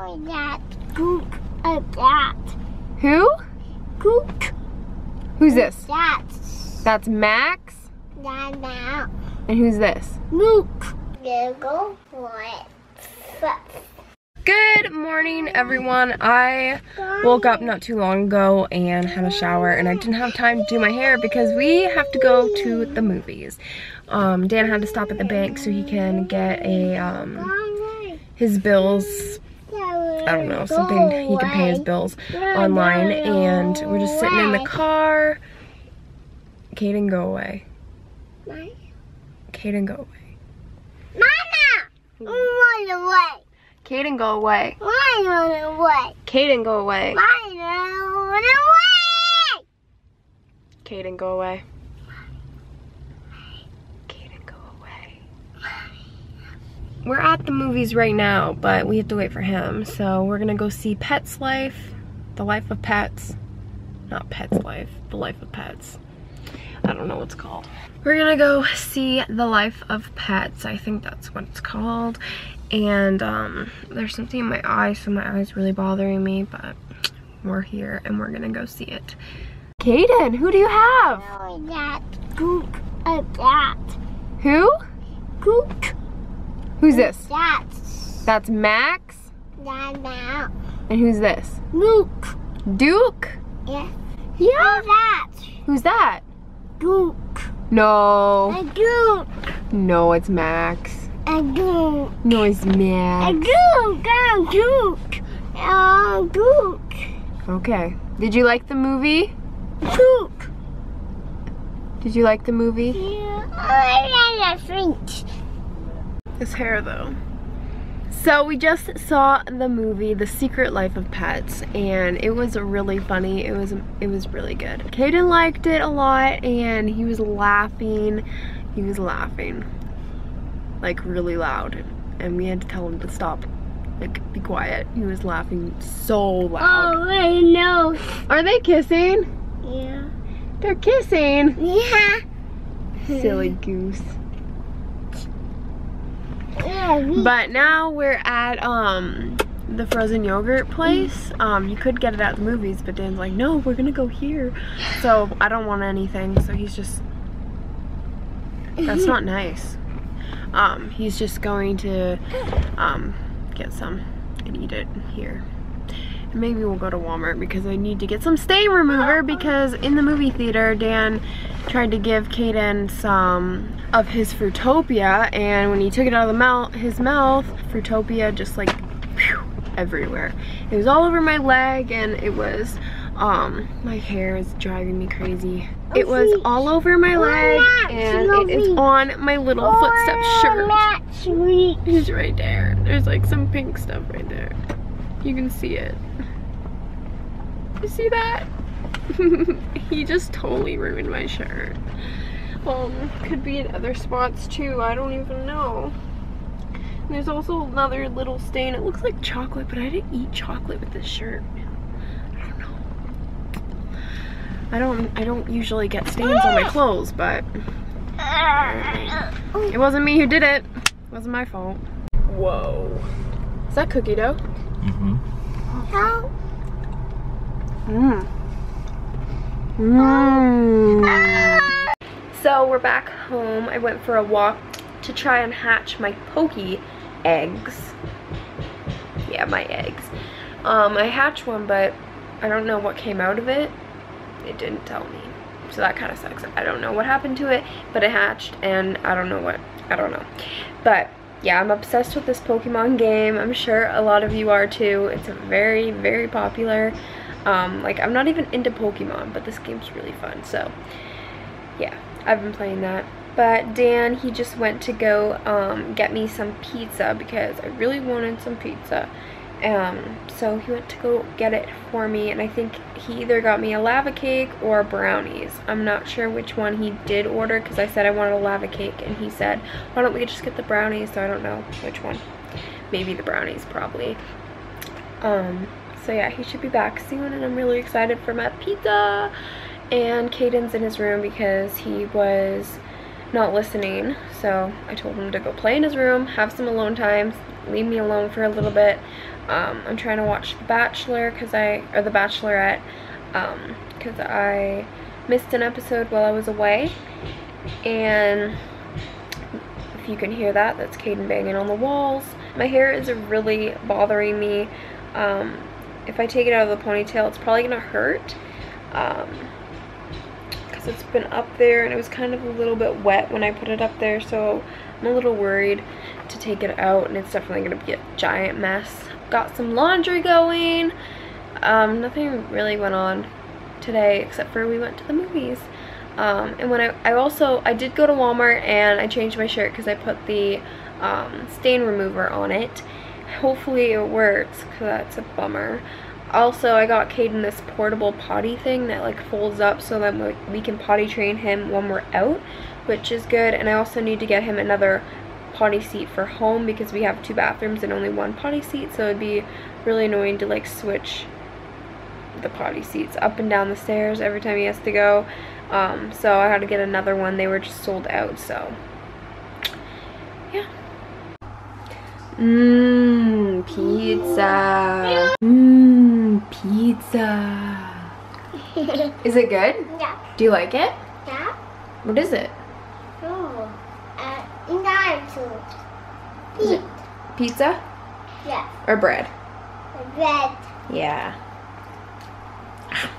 That cook a cat. Who? Cook Who's this? that. That's Max. That now. And who's this? Luke. Google what? Good morning, everyone. I woke up not too long ago and had a shower, and I didn't have time to do my hair because we have to go to the movies. Um, Dan had to stop at the bank so he can get a um, his bills. I don't know, something he can pay his bills online, and we're just sitting in the car. Cayden, go away. Cayden, go away. Mama! Hmm. Run away. Cayden, go away. Run away. Cayden, go away. Run away. Cayden, go away. Cayden, go away. We're at the movies right now, but we have to wait for him. So we're gonna go see Pet's Life, The Life of Pets. Not Pet's Life, The Life of Pets. I don't know what it's called. We're gonna go see The Life of Pets. I think that's what it's called. And um, there's something in my eye, so my eye's really bothering me, but we're here and we're gonna go see it. Cayden, who do you have? That cook a cat. Who? Cook Who's this? that. That's Max. That now. And who's this? Luke. Duke? Yeah. Yeah. That. Who's that? Duke. No. A Duke. No, it's Max. A Duke. No, it's A Max. Duke. A Duke. A Duke. Okay. Did you like the movie? Duke. Did you like the movie? Yeah. Oh, I got a French. His hair though. So we just saw the movie The Secret Life of Pets and it was really funny. It was it was really good. Cayden liked it a lot and he was laughing. He was laughing like really loud and we had to tell him to stop. Like be quiet. He was laughing so loud. Oh, I know. Are they kissing? Yeah. They're kissing. Yeah. Silly goose. But now we're at um the frozen yogurt place. Um, you could get it at the movies, but Dan's like, no, we're gonna go here. So I don't want anything. So he's just that's not nice. Um, he's just going to um get some and eat it here. Maybe we'll go to Walmart because I need to get some stain remover because in the movie theater, Dan tried to give Cayden some of his Fruitopia and when he took it out of the mouth, his mouth, Fruitopia just like everywhere. It was all over my leg and it was, um, my hair is driving me crazy. It was all over my leg and it is on my little footstep shirt. It's right there. There's like some pink stuff right there. You can see it. You see that? he just totally ruined my shirt. Um, could be in other spots too. I don't even know. And there's also another little stain. It looks like chocolate, but I didn't eat chocolate with this shirt. I don't know. I don't. I don't usually get stains on my clothes, but it wasn't me who did it. It wasn't my fault. Whoa. Is that cookie dough? Mm-hmm. How? Mmm. Mmm. So we're back home. I went for a walk to try and hatch my pokey eggs. Yeah, my eggs. Um, I hatched one, but I don't know what came out of it. It didn't tell me. So that kind of sucks. I don't know what happened to it, but it hatched and I don't know what. I don't know. But yeah, I'm obsessed with this Pokemon game. I'm sure a lot of you are too. It's very, very popular. Um, like, I'm not even into Pokemon, but this game's really fun. So, yeah, I've been playing that. But Dan, he just went to go um, get me some pizza because I really wanted some pizza. Um, so he went to go get it for me, and I think he either got me a lava cake or brownies. I'm not sure which one he did order because I said I wanted a lava cake, and he said, why don't we just get the brownies? So I don't know which one. Maybe the brownies, probably. Um, so yeah, he should be back soon, and I'm really excited for my pizza. And Cayden's in his room because he was not listening. So I told him to go play in his room, have some alone time, leave me alone for a little bit. Um, I'm trying to watch The Bachelor because I, or The Bachelorette, because um, I missed an episode while I was away. And if you can hear that, that's Cayden banging on the walls. My hair is really bothering me. Um, if I take it out of the ponytail, it's probably to hurt. Because it's been up there and it was kind of a little bit wet when I put it up there. So I'm a little worried to take it out and it's definitely going to be a giant mess. Got some laundry going. Um, nothing really went on today except for we went to the movies. Um, and when I, I also, I did go to Walmart and I changed my shirt because I put the um, stain remover on it. Hopefully it works because that's a bummer. Also, I got Cayden this portable potty thing that like folds up so that we can potty train him when we're out, which is good. And I also need to get him another potty seat for home because we have two bathrooms and only one potty seat. So it'd be really annoying to like switch the potty seats up and down the stairs every time he has to go. Um, so I had to get another one. They were just sold out, so yeah. Mmm, pizza. Pizza. is it good? Yeah. Do you like it? Yeah. What is it? Oh. Uh. Is it pizza Yeah. or bread? Bread. Yeah. Ah.